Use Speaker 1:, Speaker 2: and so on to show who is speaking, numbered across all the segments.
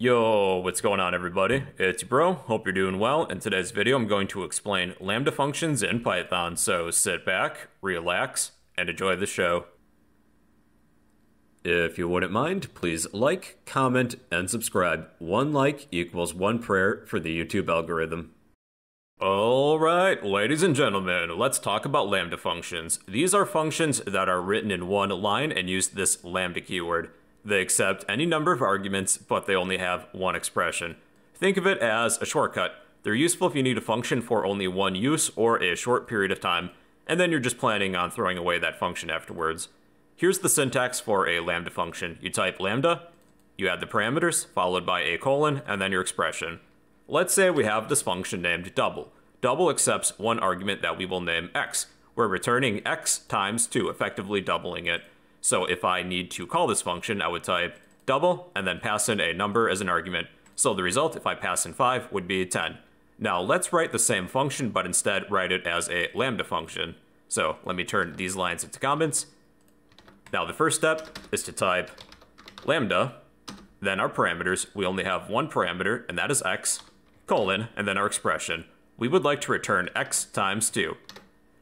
Speaker 1: Yo, what's going on everybody? It's your bro, hope you're doing well. In today's video, I'm going to explain Lambda functions in Python, so sit back, relax, and enjoy the show. If you wouldn't mind, please like, comment, and subscribe. One like equals one prayer for the YouTube algorithm. Alright, ladies and gentlemen, let's talk about lambda functions. These are functions that are written in one line and use this lambda keyword. They accept any number of arguments, but they only have one expression. Think of it as a shortcut. They're useful if you need a function for only one use or a short period of time, and then you're just planning on throwing away that function afterwards. Here's the syntax for a lambda function. You type lambda, you add the parameters, followed by a colon, and then your expression. Let's say we have this function named double. Double accepts one argument that we will name x. We're returning x times 2, effectively doubling it. So if I need to call this function, I would type double and then pass in a number as an argument. So the result, if I pass in 5, would be 10. Now let's write the same function, but instead write it as a lambda function. So let me turn these lines into comments. Now the first step is to type lambda, then our parameters. We only have one parameter, and that is x colon, and then our expression. We would like to return x times 2.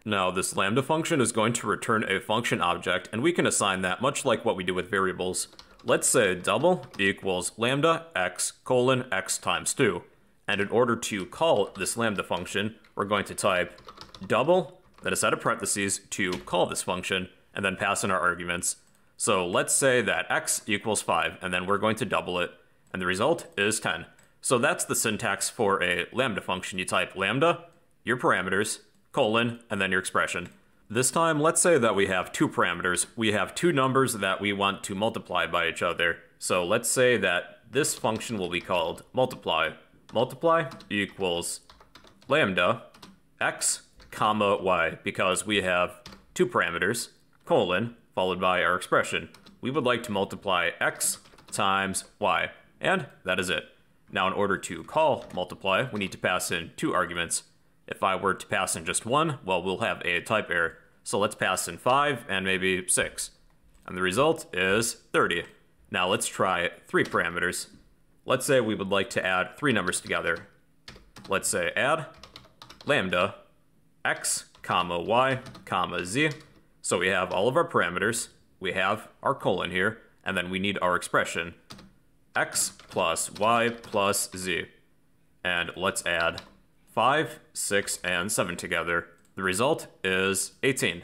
Speaker 1: Now, this lambda function is going to return a function object, and we can assign that much like what we do with variables. Let's say double equals lambda x colon x times 2. And in order to call this lambda function, we're going to type double, then a set of parentheses to call this function, and then pass in our arguments. So let's say that x equals 5, and then we're going to double it, and the result is 10. So that's the syntax for a lambda function. You type lambda, your parameters, colon, and then your expression. This time, let's say that we have two parameters. We have two numbers that we want to multiply by each other. So let's say that this function will be called multiply. Multiply equals lambda x comma y because we have two parameters, colon, followed by our expression. We would like to multiply x times y, and that is it. Now in order to call multiply, we need to pass in two arguments. If I were to pass in just one, well, we'll have a type error. So let's pass in 5 and maybe 6. And the result is 30. Now let's try three parameters. Let's say we would like to add three numbers together. Let's say add lambda x comma y comma z. So we have all of our parameters. We have our colon here, and then we need our expression x plus y plus z. And let's add 5, 6, and 7 together. The result is 18.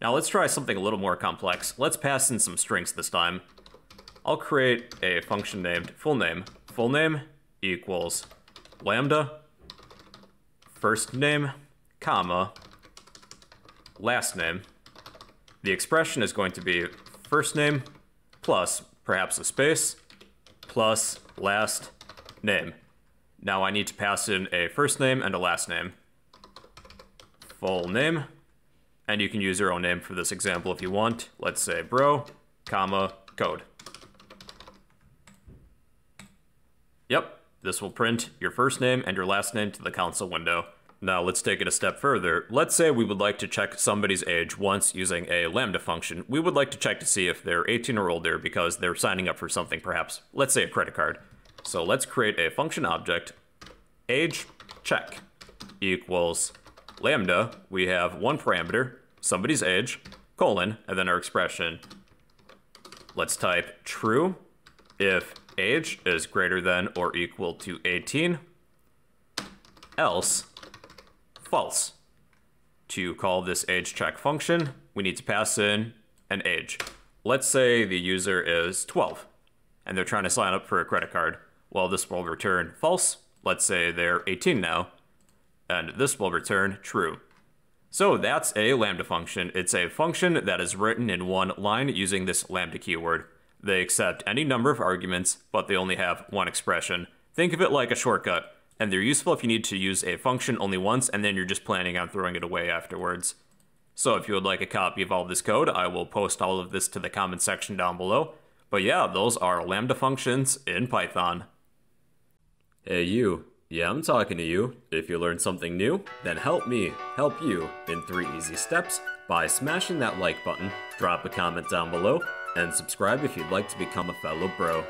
Speaker 1: Now let's try something a little more complex. Let's pass in some strings this time. I'll create a function named full name. Full name equals lambda, first name, comma, last name. The expression is going to be first name plus perhaps a space plus last name. Now I need to pass in a first name and a last name. Full name. And you can use your own name for this example if you want. Let's say bro, comma, code. Yep, this will print your first name and your last name to the console window. Now let's take it a step further. Let's say we would like to check somebody's age once using a lambda function. We would like to check to see if they're 18 or older because they're signing up for something perhaps, let's say a credit card. So let's create a function object, age check equals lambda. We have one parameter, somebody's age, colon, and then our expression. Let's type true if age is greater than or equal to 18, else false. To call this age check function, we need to pass in an age. Let's say the user is 12 and they're trying to sign up for a credit card. Well, this will return false. Let's say they're 18 now, and this will return true. So that's a lambda function. It's a function that is written in one line using this lambda keyword. They accept any number of arguments, but they only have one expression. Think of it like a shortcut and they're useful if you need to use a function only once and then you're just planning on throwing it away afterwards. So if you would like a copy of all this code, I will post all of this to the comment section down below. But yeah, those are Lambda functions in Python. Hey you, yeah I'm talking to you. If you learned something new, then help me help you in three easy steps by smashing that like button, drop a comment down below, and subscribe if you'd like to become a fellow bro.